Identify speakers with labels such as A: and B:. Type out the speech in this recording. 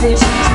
A: this